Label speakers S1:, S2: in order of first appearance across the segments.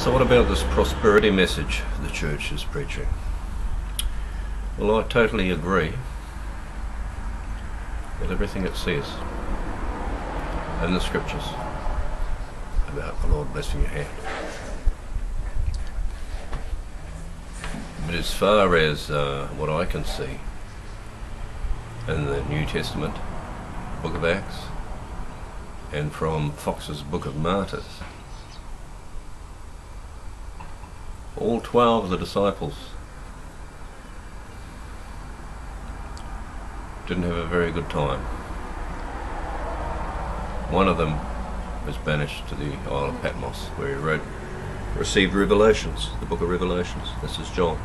S1: So, what about this prosperity message the church is preaching? Well, I totally agree with everything it says in the scriptures about the Lord blessing your hand. But as far as uh, what I can see in the New Testament, Book of Acts, and from Fox's Book of Martyrs, all 12 of the disciples didn't have a very good time. One of them was banished to the Isle of Patmos, where he wrote, received Revelations, the book of Revelations. This is John.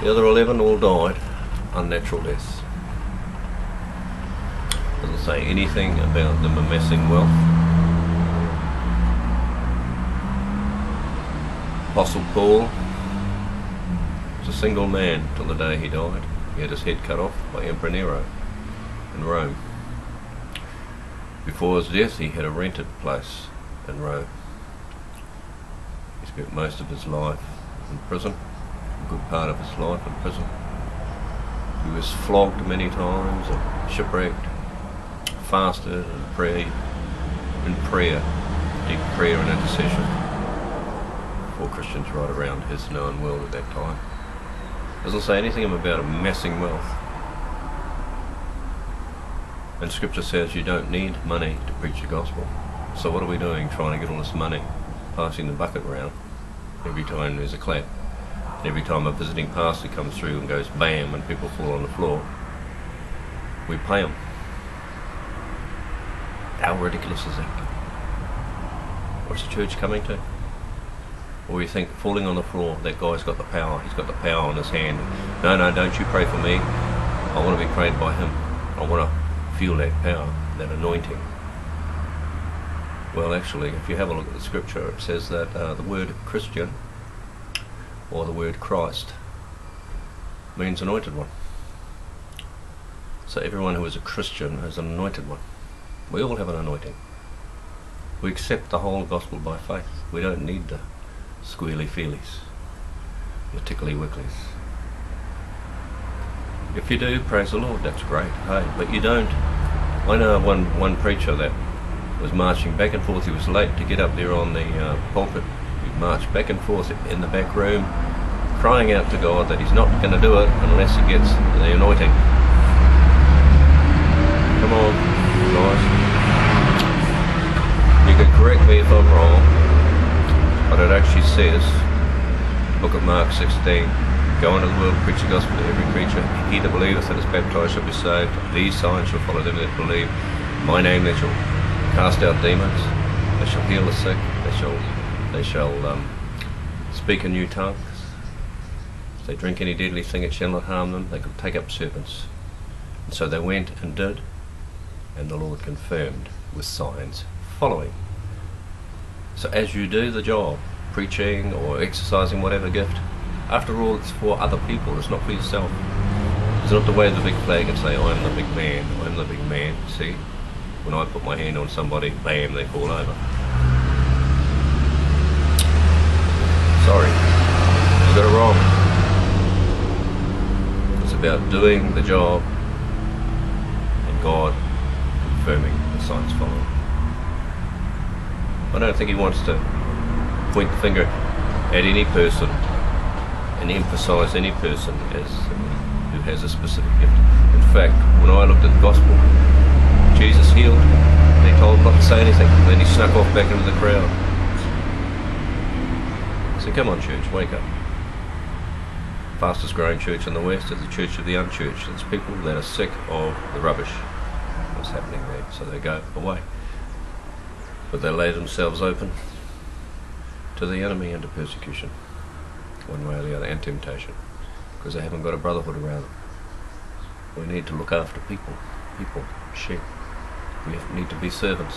S1: The other 11 all died unnatural deaths. Doesn't say anything about them amassing wealth. Apostle Paul was a single man till the day he died. He had his head cut off by Emperor Nero in Rome. Before his death, he had a rented place in Rome. He spent most of his life in prison, a good part of his life in prison. He was flogged many times and shipwrecked, fasted and prayed in prayer, deep prayer and intercession for Christians right around his known world at that time. Doesn't say anything about amassing wealth. And scripture says you don't need money to preach the gospel. So what are we doing trying to get all this money? Passing the bucket around every time there's a clap. Every time a visiting pastor comes through and goes bam and people fall on the floor, we pay them. How ridiculous is that? What's the church coming to? Or you think falling on the floor, that guy's got the power, he's got the power in his hand. No, no, don't you pray for me. I want to be prayed by him. I want to feel that power, that anointing. Well, actually, if you have a look at the scripture, it says that uh, the word Christian or the word Christ means anointed one. So everyone who is a Christian is an anointed one. We all have an anointing. We accept the whole gospel by faith. We don't need the squealy feelies, the tickly wicklies. If you do, praise the Lord, that's great. Hey, but you don't. I know one, one preacher that was marching back and forth. He was late to get up there on the uh, pulpit. He marched back and forth in the back room, crying out to God that he's not going to do it unless he gets the anointing. Come on, guys. You can correct me if I'm wrong, it actually says, Book of Mark 16, Go into the world, preach the gospel to every creature. He that believeth and is baptized shall be saved. These signs shall follow them that believe. My name they shall cast out demons. They shall heal the sick. They shall they shall um, speak in new tongues. If they drink any deadly thing, it shall not harm them. They can take up serpents. And so they went and did, and the Lord confirmed with signs following. So as you do the job, preaching or exercising whatever gift, after all, it's for other people. It's not for yourself. It's not to wave the big flag and say, I'm the big man. I'm the big man. See? When I put my hand on somebody, bam, they fall over. Sorry. You got it wrong. It's about doing the job and God confirming the signs following. I don't think he wants to point the finger at any person and emphasise any person as who has a specific gift. In fact, when I looked at the gospel, Jesus healed. They told him not to say anything. Then he snuck off back into the crowd. So come on, church, wake up. Fastest growing church in the West is the church of the unchurched. It's people that are sick of the rubbish that's happening there. So they go away. But they lay themselves open to the enemy to persecution one way or the other, and temptation, because they haven't got a brotherhood around them. We need to look after people, people, sheep. We need to be servants.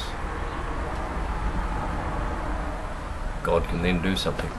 S1: God can then do something.